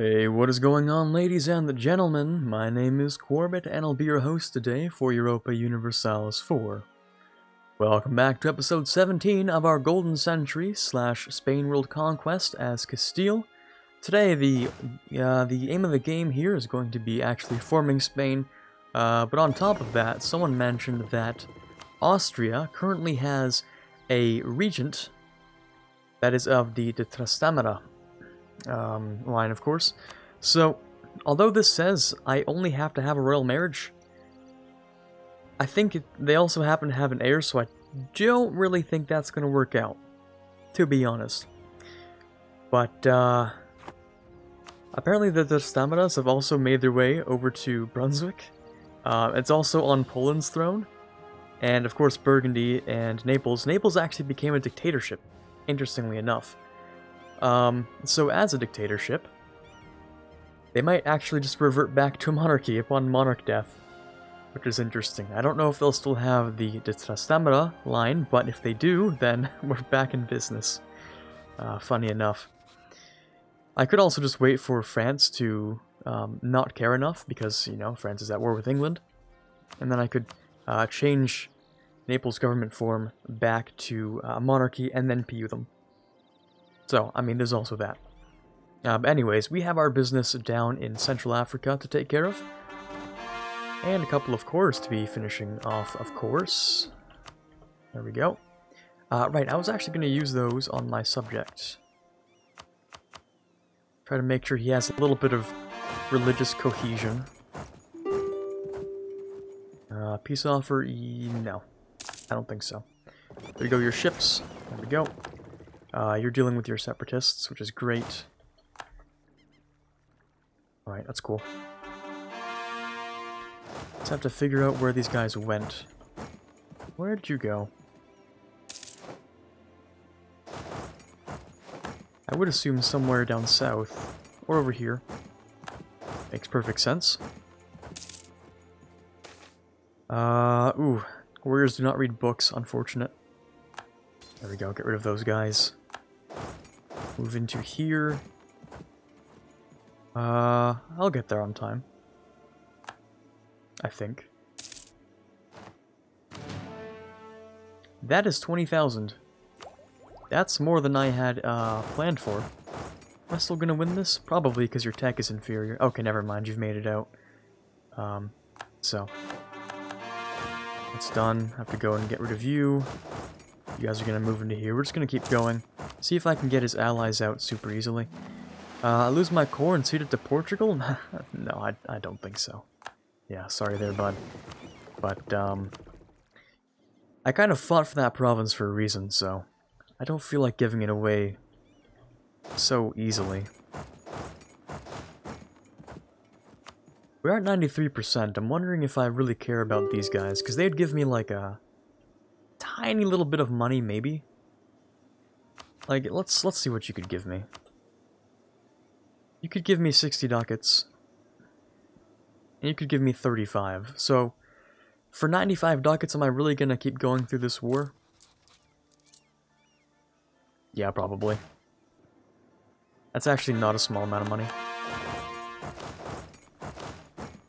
Hey, what is going on, ladies and the gentlemen? My name is Quarbit, and I'll be your host today for Europa Universalis 4. Welcome back to episode 17 of our Golden Century slash Spain World Conquest as Castile. Today, the uh, the aim of the game here is going to be actually forming Spain, uh, but on top of that, someone mentioned that Austria currently has a regent that is of the De Trastamara um, line, of course. So, although this says I only have to have a royal marriage, I think they also happen to have an heir, so I don't really think that's going to work out, to be honest. But, uh, apparently the Trastamaras have also made their way over to Brunswick. Uh, it's also on Poland's throne, and of course Burgundy and Naples. Naples actually became a dictatorship, interestingly enough. Um, so as a dictatorship, they might actually just revert back to a monarchy upon monarch death, which is interesting. I don't know if they'll still have the De Trastamara line, but if they do, then we're back in business. Uh, funny enough. I could also just wait for France to um, not care enough, because, you know, France is at war with England, and then I could uh, change Naples' government form back to uh, monarchy and then PU them. So, I mean, there's also that. Um, anyways, we have our business down in Central Africa to take care of. And a couple of cores to be finishing off, of course. There we go. Uh, right, I was actually going to use those on my subject. Try to make sure he has a little bit of religious cohesion. Uh, peace offer? No. I don't think so. There you go, your ships. There we go. Uh, you're dealing with your separatists, which is great. Alright, that's cool. Let's have to figure out where these guys went. Where did you go? I would assume somewhere down south, or over here. Makes perfect sense. Uh, ooh. Warriors do not read books, unfortunate. There we go, get rid of those guys. Move into here. Uh, I'll get there on time. I think. That is 20,000. That's more than I had uh, planned for. Am I still gonna win this? Probably because your tech is inferior. Okay, never mind, you've made it out. Um, so. It's done. I have to go and get rid of you. You guys are gonna move into here. We're just gonna keep going. See if I can get his allies out super easily. Uh, I lose my core and cede it to Portugal? no, I, I don't think so. Yeah, sorry there, bud. But, um... I kind of fought for that province for a reason, so... I don't feel like giving it away so easily. We're at 93%. I'm wondering if I really care about these guys, because they'd give me like a tiny little bit of money, maybe. Like, let's let's see what you could give me. You could give me 60 ducats. And you could give me 35. So, for 95 ducats, am I really gonna keep going through this war? Yeah, probably. That's actually not a small amount of money.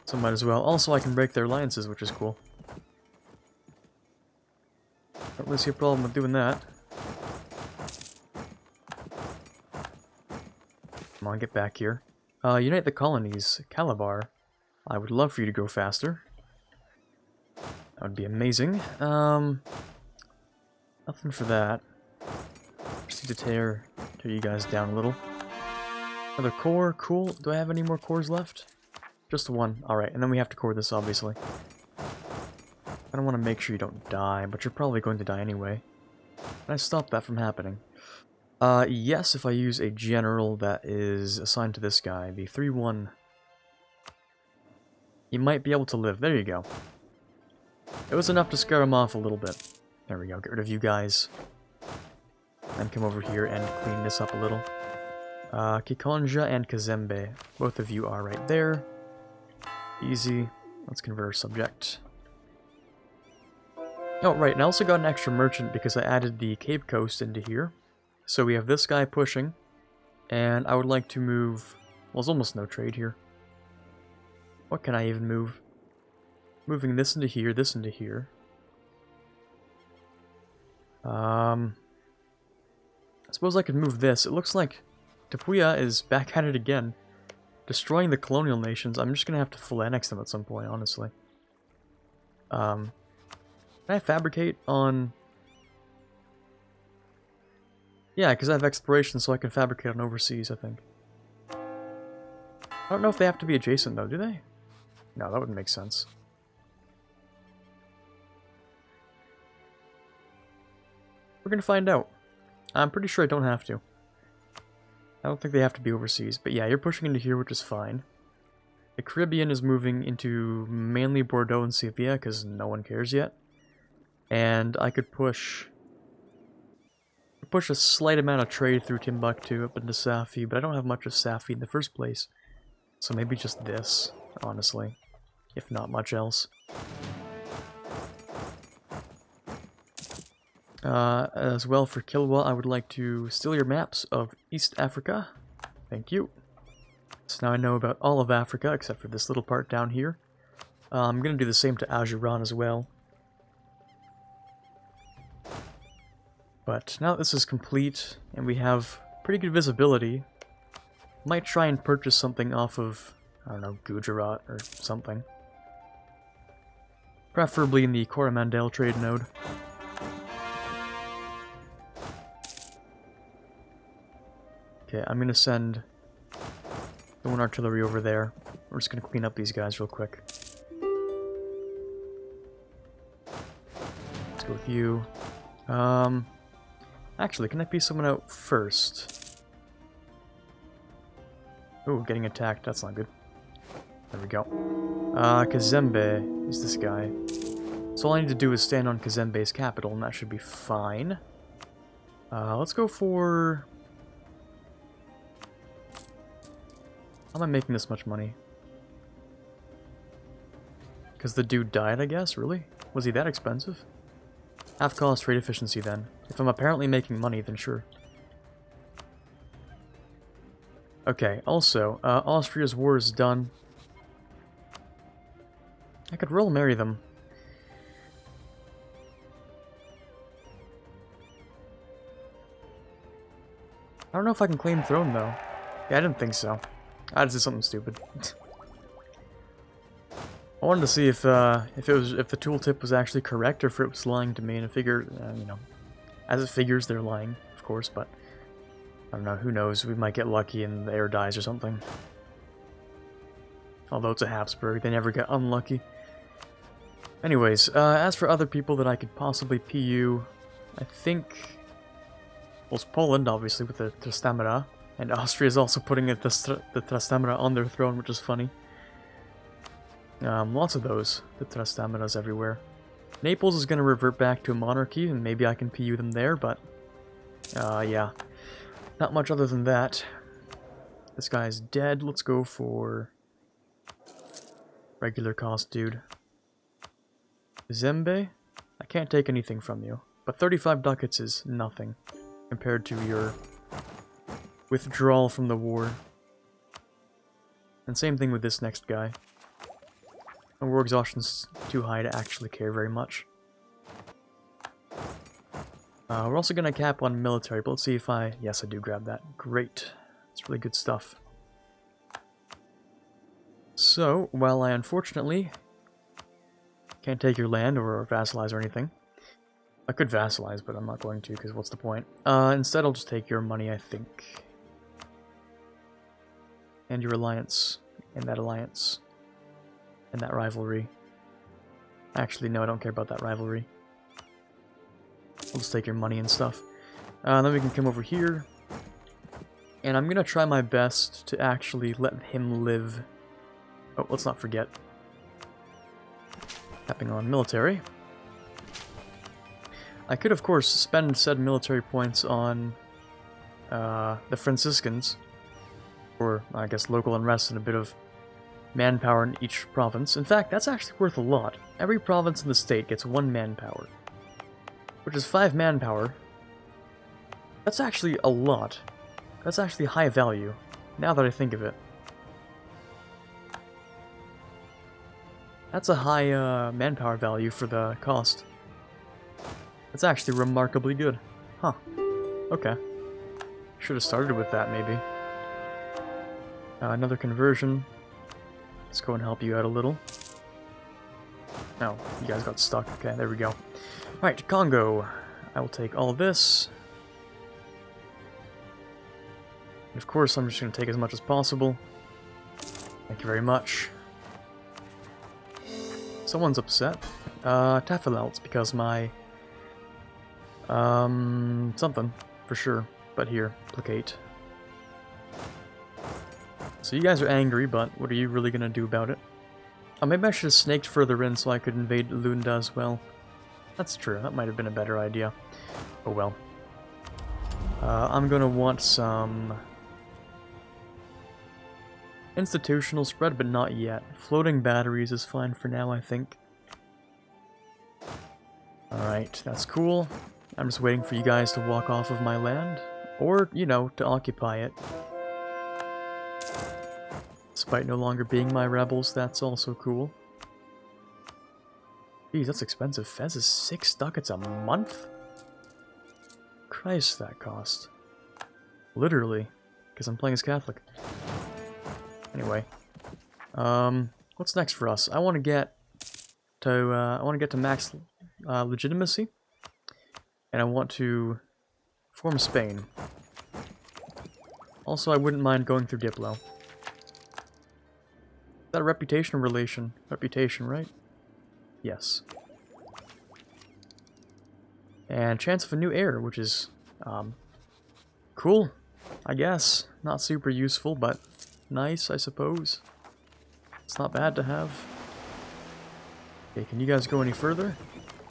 So might as well. Also, I can break their alliances, which is cool. Don't really see a problem with doing that. Come on, get back here. Uh, unite the colonies. Calabar. I would love for you to go faster. That would be amazing. Um, nothing for that. Just need to tear, tear you guys down a little. Another core, cool. Do I have any more cores left? Just one. Alright, and then we have to core this, obviously. I don't want to make sure you don't die, but you're probably going to die anyway. Can I stop that from happening? Uh, yes, if I use a general that is assigned to this guy, the 3-1. He might be able to live. There you go. It was enough to scare him off a little bit. There we go. Get rid of you guys. And come over here and clean this up a little. Uh, Kikonja and Kazembe. Both of you are right there. Easy. Let's convert our subject. Oh, right, and I also got an extra merchant because I added the Cape Coast into here. So we have this guy pushing, and I would like to move Well, there's almost no trade here. What can I even move? Moving this into here, this into here. Um, I suppose I could move this. It looks like Tapuya is back at it again. Destroying the colonial nations. I'm just going to have to full annex them at some point, honestly. Um, can I fabricate on... Yeah, because I have exploration, so I can fabricate on overseas, I think. I don't know if they have to be adjacent, though, do they? No, that wouldn't make sense. We're going to find out. I'm pretty sure I don't have to. I don't think they have to be overseas, but yeah, you're pushing into here, which is fine. The Caribbean is moving into mainly Bordeaux and Sevilla, because no one cares yet. And I could push push a slight amount of trade through Timbuktu up into Safi, but I don't have much of Safi in the first place. So maybe just this, honestly. If not much else. Uh, as well for Kilwa, I would like to steal your maps of East Africa. Thank you. So now I know about all of Africa, except for this little part down here. Uh, I'm going to do the same to Ajuran as well. But now that this is complete, and we have pretty good visibility, might try and purchase something off of, I don't know, Gujarat or something. Preferably in the Coromandel trade node. Okay, I'm gonna send the one artillery over there. We're just gonna clean up these guys real quick. Let's go with you. Um, actually, can I piece someone out first? Oh, getting attacked. That's not good. There we go. Uh, Kazembe is this guy. So all I need to do is stand on Kazembe's capital, and that should be fine. Uh, let's go for... How am I making this much money? Because the dude died, I guess? Really? Was he that expensive? Half cost trade efficiency then. If I'm apparently making money, then sure. Okay, also, uh, Austria's war is done. I could roll marry them. I don't know if I can claim throne, though. Yeah, I didn't think so. I just did something stupid. I wanted to see if uh, if it was if the tooltip was actually correct or if it was lying to me, and I figured, uh, you know, as it figures, they're lying, of course. But I don't know. Who knows? We might get lucky and the heir dies or something. Although it's a Habsburg, they never get unlucky. Anyways, uh, as for other people that I could possibly PU, I think... Well, it's Poland, obviously, with the Trastamara. And Austria is also putting the, the Trastamara on their throne, which is funny. Um, lots of those, the Trastamaras everywhere. Naples is going to revert back to a monarchy, and maybe I can PU them there, but... Uh, yeah. Not much other than that. This guy's dead. Let's go for... Regular cost, dude. Zembe? I can't take anything from you. But 35 ducats is nothing compared to your withdrawal from the war. And same thing with this next guy. My war exhaustion's too high to actually care very much. Uh, we're also going to cap on military, but let's see if I... Yes, I do grab that. Great. It's really good stuff. So, while I unfortunately can't take your land or vassalize or anything, I could vassalize, but I'm not going to, because what's the point? Uh, instead, I'll just take your money, I think and your alliance, and that alliance, and that rivalry. Actually, no, I don't care about that rivalry. I'll just take your money and stuff. Uh, then we can come over here, and I'm gonna try my best to actually let him live. Oh, let's not forget. Tapping on military. I could, of course, spend said military points on uh, the Franciscans, Or, I guess, local unrest and a bit of manpower in each province. In fact, that's actually worth a lot. Every province in the state gets one manpower, which is five manpower. That's actually a lot. That's actually high value, now that I think of it. That's a high uh, manpower value for the cost. That's actually remarkably good. Huh. Okay. Should have started with that, maybe. Uh, another conversion. Let's go and help you out a little. No, you guys got stuck. Okay, there we go. Alright, Congo. I will take all this. And of course, I'm just going to take as much as possible. Thank you very much. Someone's upset. Uh, Tafilalt, because my... Um, something, for sure. But here, placate. So you guys are angry, but what are you really to do about it? Oh, maybe I should have snaked further in so I could invade Lunda as well. That's true, that might have been a better idea. Oh well. Uh, I'm to want some... Institutional spread, but not yet. Floating batteries is fine for now, I think. Alright, that's cool. I'm just waiting for you guys to walk off of my land. Or, you know, to occupy it. Despite no longer being my rebels, that's also cool. Geez, that's expensive. Fez is six ducats a month? Christ, that cost. Literally. Because I'm playing as Catholic. Anyway. Um, what's next for us? I want to get to, uh, I want to get to max uh, legitimacy. And I want to form Spain. Also, I wouldn't mind going through Diplo. That reputation relation? Reputation, right? Yes. And chance of a new heir, which is, um, cool, I guess. Not super useful, but nice, I suppose. It's not bad to have. Okay, can you guys go any further?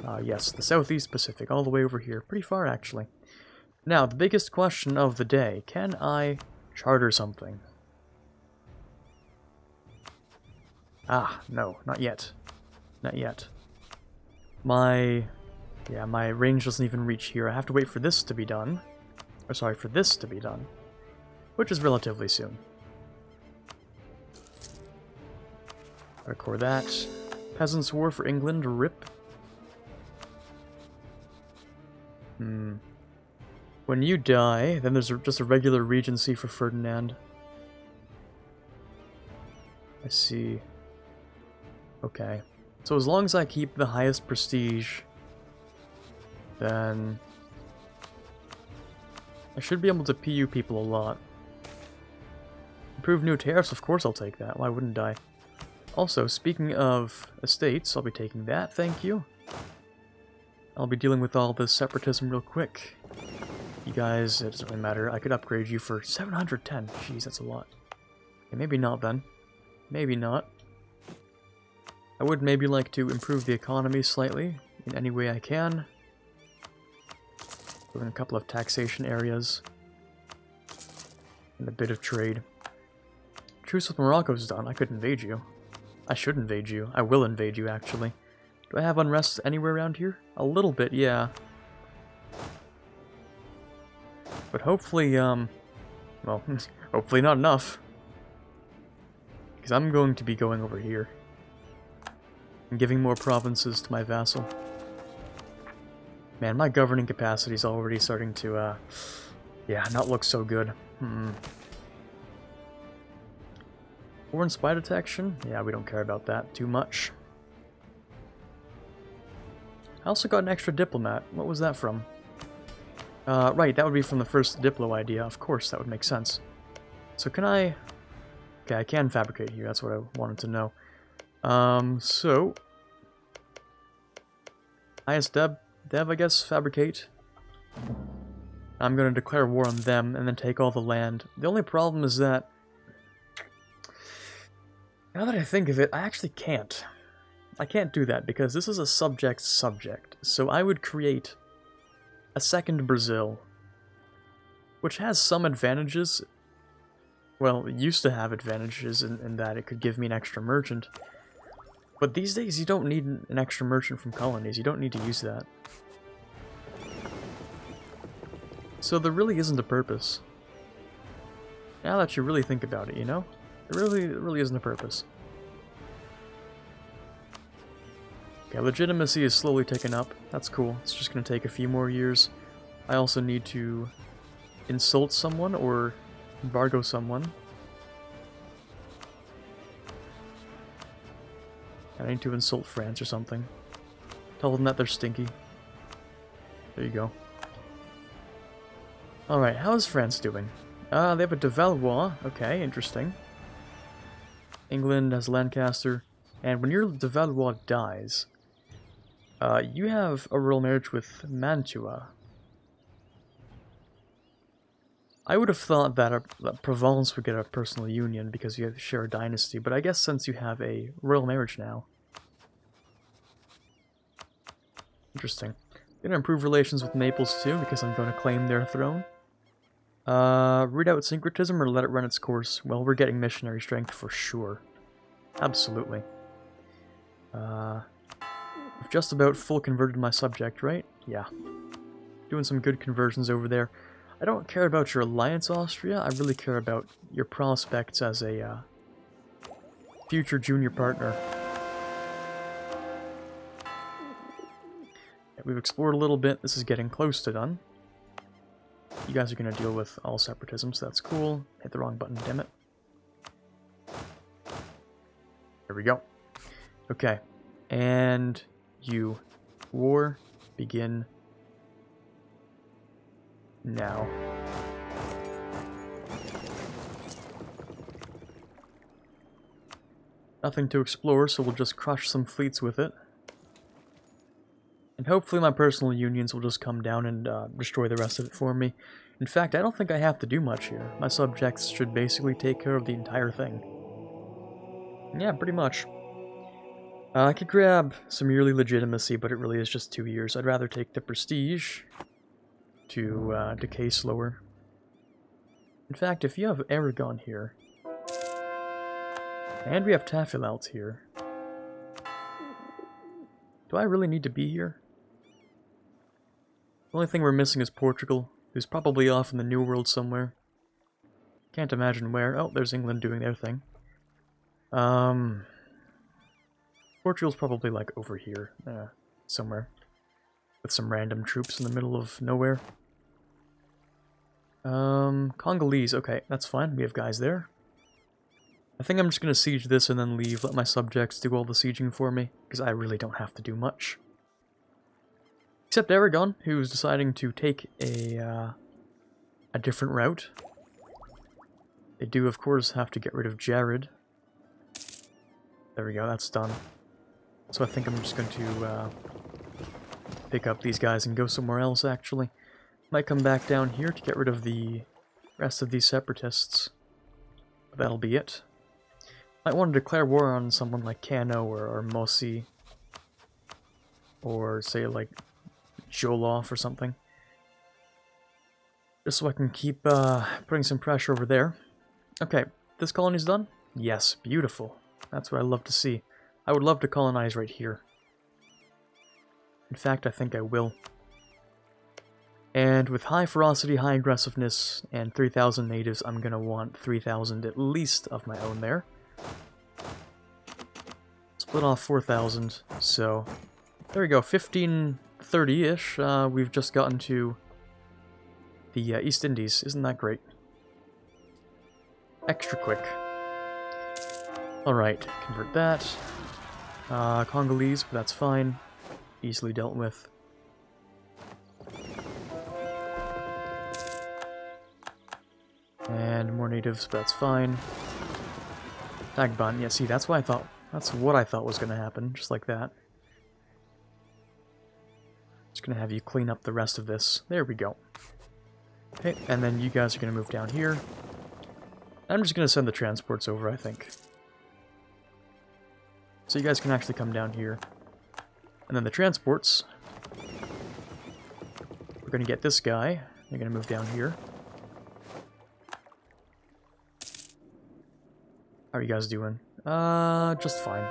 Uh, yes, the Southeast Pacific, all the way over here. Pretty far, actually. Now, the biggest question of the day. Can I charter something? Ah, no, not yet. Not yet. My... Yeah, my range doesn't even reach here. I have to wait for this to be done. Or sorry, for this to be done. Which is relatively soon. Record that. Peasants' War for England, RIP. Hmm. When you die, then there's just a regular regency for Ferdinand. I see. Okay. So as long as I keep the highest prestige, then I should be able to PU people a lot. Improve new tariffs, of course I'll take that. Why wouldn't I? Also, speaking of estates, I'll be taking that, thank you. I'll be dealing with all this separatism real quick. You guys, it doesn't really matter. I could upgrade you for 710. Jeez, that's a lot. Okay, maybe not then. Maybe not. I would maybe like to improve the economy slightly in any way I can. Doing a couple of taxation areas. And a bit of trade. Truce with Morocco's done. I could invade you. I should invade you. I will invade you, actually. Do I have unrest anywhere around here? A little bit, yeah. But hopefully, um... Well, hopefully not enough. Because I'm going to be going over here giving more provinces to my vassal. Man, my governing capacity is already starting to, uh, yeah, not look so good. Hmm. Foreign spy detection? Yeah, we don't care about that too much. I also got an extra diplomat. What was that from? Uh, right, that would be from the first Diplo idea. Of course, that would make sense. So can I... Okay, I can fabricate here. That's what I wanted to know. Um, so... Highest Dev, Dev, I guess, fabricate. I'm going to declare war on them and then take all the land. The only problem is that... Now that I think of it, I actually can't. I can't do that because this is a subject subject. So I would create a second Brazil, which has some advantages. Well, it used to have advantages in, in that it could give me an extra merchant. But these days, you don't need an extra merchant from colonies. You don't need to use that. So there really isn't a purpose. Now that you really think about it, you know? There really, really isn't a purpose. Okay, legitimacy is slowly ticking up. That's cool. It's just going to take a few more years. I also need to insult someone or embargo someone. I need to insult France or something. Tell them that they're stinky. There you go. Alright, how is France doing? Ah, uh, they have a de Valois. Okay, interesting. England has Lancaster. And when your de Valois dies, uh, you have a royal marriage with Mantua. I would have thought that, a, that Provence would get a personal union because you share a dynasty, but I guess since you have a royal marriage now. Interesting. Going to improve relations with Naples too because I'm going to claim their throne. Uh, read out syncretism or let it run its course? Well, we're getting missionary strength for sure. Absolutely. Uh, I've just about full converted my subject, right? Yeah. Doing some good conversions over there. I don't care about your alliance, Austria. I really care about your prospects as a uh, future junior partner. Yeah, we've explored a little bit. This is getting close to done. You guys are going to deal with all separatism, so that's cool. Hit the wrong button, damn it. There we go. Okay. And you. War. Begin now. Nothing to explore, so we'll just crush some fleets with it. And hopefully my personal unions will just come down and uh, destroy the rest of it for me. In fact, I don't think I have to do much here. My subjects should basically take care of the entire thing. Yeah, pretty much. Uh, I could grab some yearly legitimacy, but it really is just two years. I'd rather take the prestige to uh, decay slower. In fact, if you have Aragon here, and we have Tafilalt here, do I really need to be here? The only thing we're missing is Portugal, who's probably off in the New World somewhere. Can't imagine where. Oh, there's England doing their thing. Um, Portugal's probably like over here, uh, somewhere, with some random troops in the middle of nowhere. Um, Congolese, okay, that's fine, we have guys there. I think I'm just going to siege this and then leave, let my subjects do all the sieging for me, because I really don't have to do much. Except Aragon, who's deciding to take a, uh, a different route. They do, of course, have to get rid of Jared. There we go, that's done. So I think I'm just going to uh, pick up these guys and go somewhere else, actually. Might come back down here to get rid of the rest of these separatists. But that'll be it. Might want to declare war on someone like Kano or, or. Or say like Jolof or something. Just so I can keep uh, putting some pressure over there. Okay, this colony's done? Yes, beautiful. That's what I love to see. I would love to colonize right here. In fact, I think I will. And with high ferocity, high aggressiveness, and 3,000 natives, I'm going to want 3,000 at least of my own there. Split off 4,000, so there we go, 1530-ish. Uh, we've just gotten to the uh, East Indies. Isn't that great? Extra quick. Alright, convert that. Uh, Congolese, but that's fine. Easily dealt with. And more natives, that's fine. Dagbon, yeah, see, that's what I thought. That's what I thought was going to happen, just like that. Just going to have you clean up the rest of this. There we go. Okay, and then you guys are going to move down here. I'm just going to send the transports over, I think. So you guys can actually come down here. And then the transports. We're going to get this guy. They're going to move down here. How are you guys doing? Uh, just fine.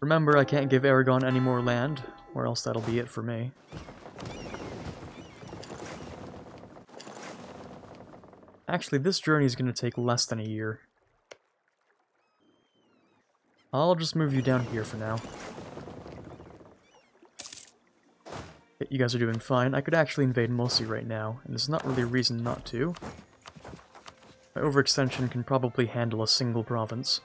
Remember, I can't give Aragon any more land, or else that'll be it for me. Actually, this journey is going to take less than a year. I'll just move you down here for now. You guys are doing fine. I could actually invade Mossi right now, and there's not really a reason not to. My overextension can probably handle a single province.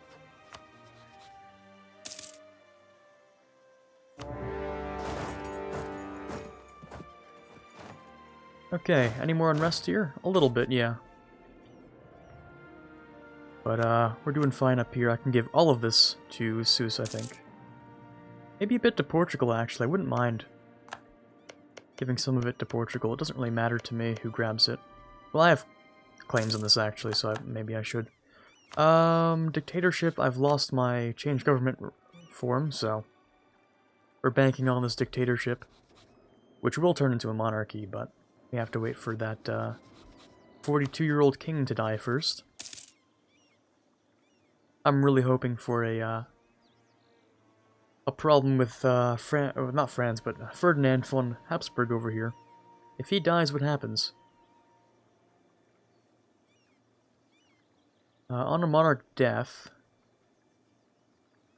Okay, any more unrest here? A little bit, yeah. But, uh, we're doing fine up here. I can give all of this to Sous, I think. Maybe a bit to Portugal, actually. I wouldn't mind giving some of it to Portugal. It doesn't really matter to me who grabs it. Well, I have claims on this, actually, so I, maybe I should. Um, dictatorship, I've lost my change government form, so... We're banking on this dictatorship. Which will turn into a monarchy, but we have to wait for that, uh, 42-year-old king to die first. I'm really hoping for a, uh, a problem with, uh, Fran- oh, not Franz, but Ferdinand von Habsburg over here. If he dies, what happens? Uh, on a monarch death,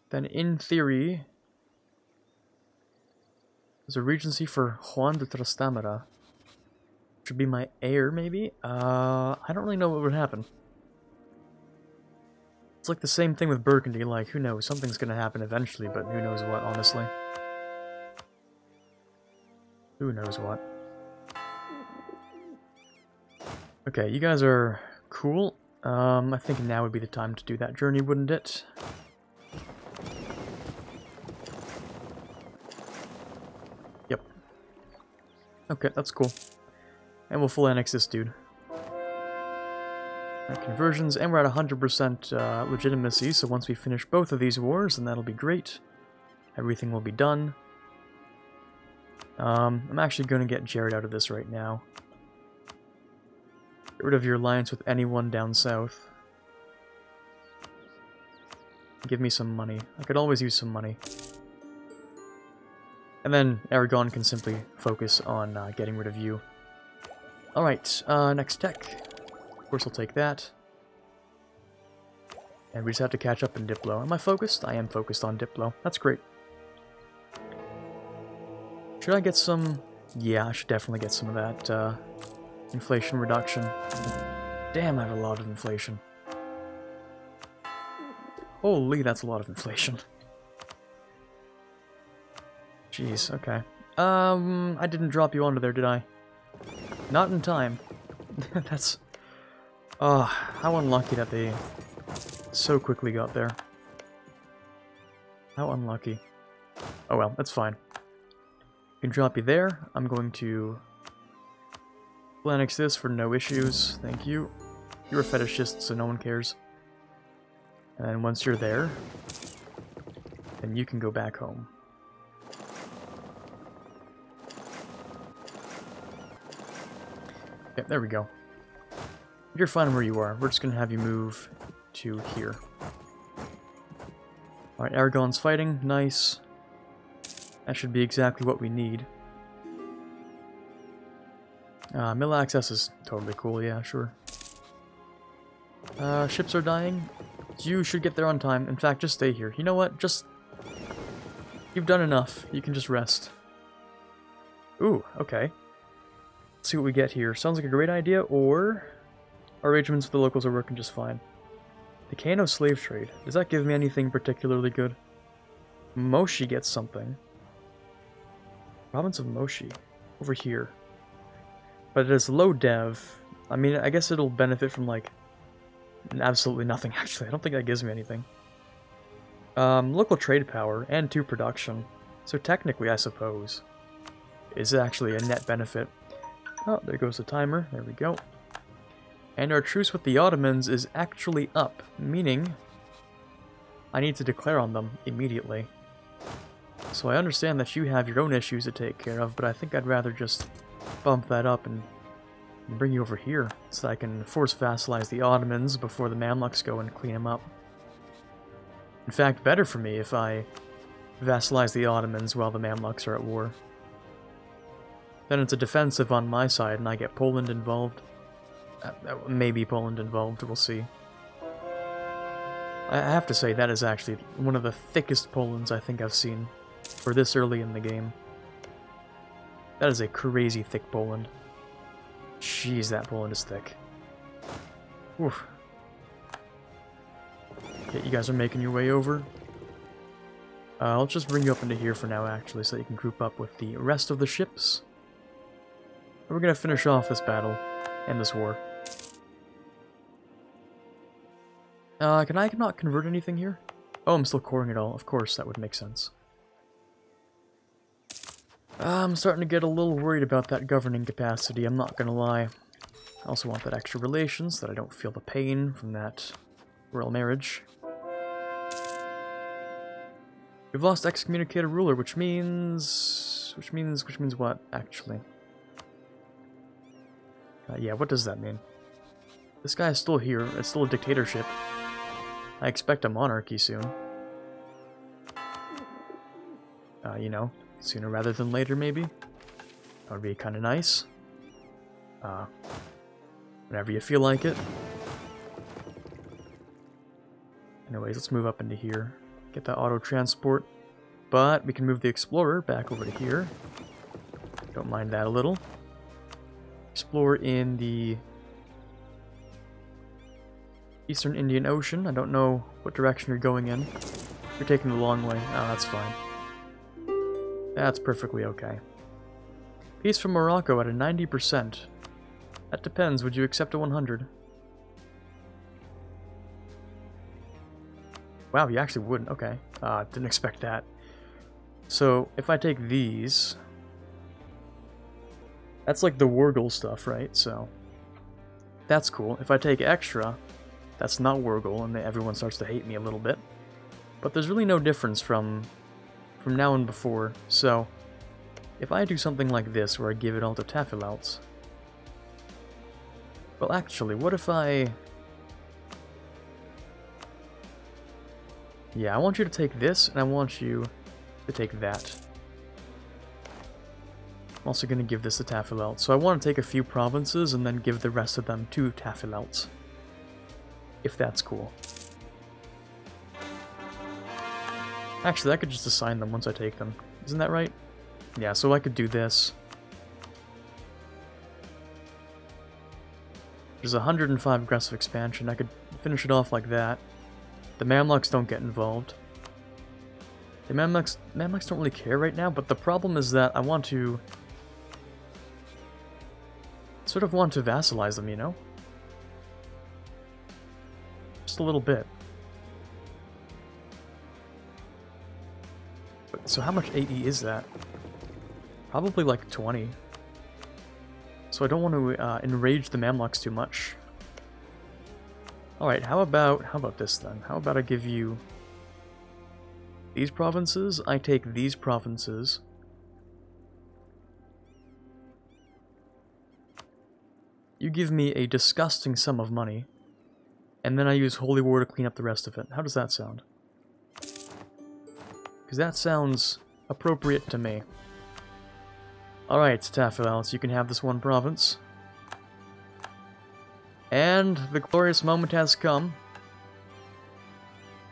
then in theory, there's a regency for Juan de Trastamara. Should be my heir, maybe? Uh, I don't really know what would happen. It's like the same thing with Burgundy, like, who knows, something's gonna happen eventually, but who knows what, honestly. Who knows what. Okay, you guys are cool. Um, I think now would be the time to do that journey, wouldn't it? Yep. Okay, that's cool. And we'll full annex this dude conversions, and we're at 100% uh, legitimacy, so once we finish both of these wars, then that'll be great. Everything will be done. Um, I'm actually going to get Jared out of this right now. Get rid of your alliance with anyone down south. Give me some money. I could always use some money. And then Aragon can simply focus on uh, getting rid of you. Alright, uh, next tech. Of course, I'll take that. And we just have to catch up in Diplo. Am I focused? I am focused on Diplo. That's great. Should I get some... Yeah, I should definitely get some of that uh, inflation reduction. Damn, I have a lot of inflation. Holy, that's a lot of inflation. Jeez, okay. Um, I didn't drop you onto there, did I? Not in time. that's Oh, how unlucky that they so quickly got there. How unlucky. Oh well, that's fine. can drop you there. I'm going to annex this for no issues. Thank you. You're a fetishist, so no one cares. And once you're there, then you can go back home. Yep, there we go. You're fine where you are. We're just gonna have you move to here. Alright, Aragon's fighting. Nice. That should be exactly what we need. Uh, mill access is totally cool, yeah, sure. Uh, ships are dying. You should get there on time. In fact, just stay here. You know what? Just... You've done enough. You can just rest. Ooh, okay. Let's see what we get here. Sounds like a great idea, or... Arrangements with the locals are working just fine. The Kano slave trade. Does that give me anything particularly good? Moshi gets something. Province of Moshi. Over here. But it is low dev. I mean, I guess it'll benefit from, like, absolutely nothing, actually. I don't think that gives me anything. Um, local trade power and 2 production. So technically, I suppose, is it actually a net benefit. Oh, there goes the timer. There we go. And our truce with the Ottomans is actually up, meaning I need to declare on them immediately. So I understand that you have your own issues to take care of, but I think I'd rather just bump that up and bring you over here so I can force vassalize the Ottomans before the Mamluks go and clean them up. In fact, better for me if I vassalize the Ottomans while the Mamluks are at war. Then it's a defensive on my side and I get Poland involved. Uh, maybe Poland involved, we'll see. I have to say, that is actually one of the thickest Polands I think I've seen for this early in the game. That is a crazy thick Poland. Jeez, that Poland is thick. Oof. Okay, you guys are making your way over. Uh, I'll just bring you up into here for now, actually, so that you can group up with the rest of the ships. We're gonna finish off this battle and this war. Uh, can I not convert anything here? Oh, I'm still coring it all. Of course, that would make sense. I'm starting to get a little worried about that governing capacity, I'm not gonna lie. I also want that extra relations, so that I don't feel the pain from that royal marriage. We've lost excommunicated ruler, which means... Which means... Which means what, actually? Uh, yeah, what does that mean? This guy is still here. It's still a dictatorship. I expect a monarchy soon. Uh, you know, sooner rather than later, maybe? That would be kind of nice. Uh, whenever you feel like it. Anyways, let's move up into here. Get that auto transport. But we can move the Explorer back over to here. Don't mind that a little. Explore in the Eastern Indian Ocean. I don't know what direction you're going in. You're taking the long way. Oh, that's fine. That's perfectly okay. Peace from Morocco at a 90%. That depends. Would you accept a 100? Wow, you actually wouldn't. Okay. Uh, didn't expect that. So, if I take these... That's like the wargoal stuff, right? So, that's cool. If I take extra, that's not wargoal, and everyone starts to hate me a little bit. But there's really no difference from from now and before, so if I do something like this where I give it all to Tafilauts, well actually, what if I... Yeah, I want you to take this, and I want you to take that. I'm also going to give this to Tafilalt, so I want to take a few provinces and then give the rest of them to Tafilalt. If that's cool. Actually, I could just assign them once I take them. Isn't that right? Yeah, so I could do this. There's 105 aggressive expansion. I could finish it off like that. The Mamluks don't get involved. The Mamluks, Mamluks don't really care right now, but the problem is that I want to... sort of want to vassalize them, you know? Just a little bit. So how much AE is that? Probably like 20. So I don't want to uh, enrage the Mamluks too much. Alright, how about how about this then? How about I give you these provinces? I take these provinces. You give me a disgusting sum of money, and then I use Holy War to clean up the rest of it. How does that sound? Because that sounds appropriate to me. Alright, Tafilals, you can have this one province. And the glorious moment has come,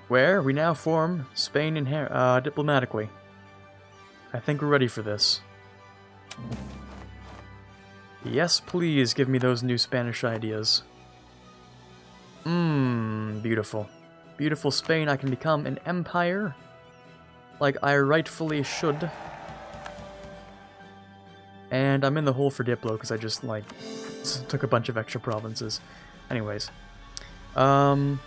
where we now form Spain and uh, diplomatically. I think we're ready for this. Yes, please give me those new Spanish ideas. Mmm, beautiful. Beautiful Spain, I can become an empire like I rightfully should. And I'm in the hole for Diplo because I just, like, took a bunch of extra provinces. Anyways. Um...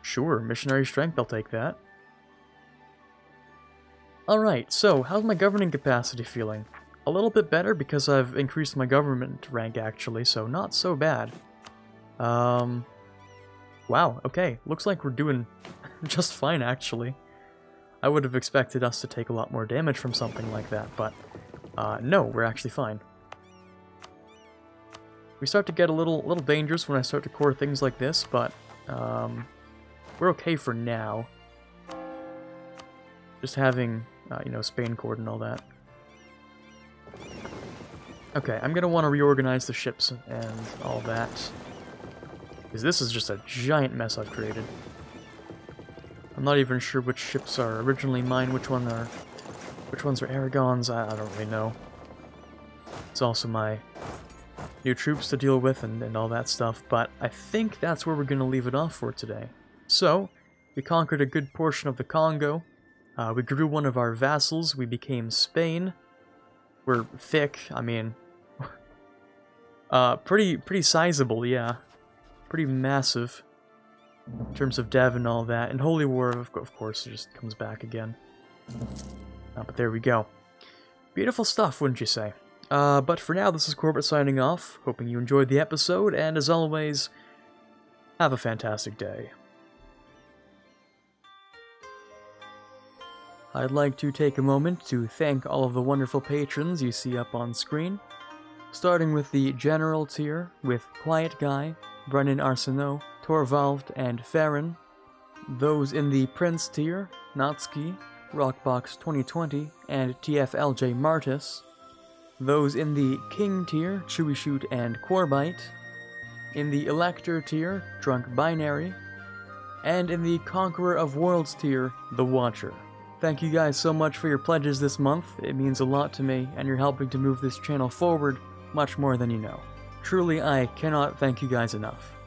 Sure, missionary strength, I'll take that. Alright, so, how's my governing capacity feeling? A little bit better because I've increased my government rank, actually, so not so bad. Um... Wow, okay, looks like we're doing just fine, actually. I would have expected us to take a lot more damage from something like that, but uh, no, we're actually fine. We start to get a little little dangerous when I start to core things like this, but um, we're okay for now. Just having, uh, you know, Spain cord and all that. Okay, I'm gonna want to reorganize the ships and all that. Because this is just a giant mess I've created. I'm not even sure which ships are originally mine, which one are Which ones are Aragons? I, I don't really know. It's also my new troops to deal with and, and all that stuff, but I think that's where we're going to leave it off for today. So, we conquered a good portion of the Congo, uh, we grew one of our vassals, we became Spain, we're thick, I mean, uh, pretty, pretty sizable, yeah, pretty massive in terms of dev and all that, and Holy War, of, course, just comes back again. Uh, but there we go. Beautiful stuff, wouldn't you say? Uh, but for now, this is Quarbit signing off, hoping you enjoyed the episode, and as always, have a fantastic day. I'd like to take a moment to thank all of the wonderful patrons you see up on screen, starting with the General tier with Quiet Guy, Brennan Arsenault, Torvald, and Farron, those in the Prince tier, Natsuki, Rockbox 2020, and TFLJ Martis, those in the King tier, Chewy Shoot and Corbite, in the Elector tier, Drunk Binary, and in the Conqueror of Worlds tier, The Watcher. Thank you guys so much for your pledges this month, it means a lot to me, and you're helping to move this channel forward much more than you know. Truly, I cannot thank you guys enough.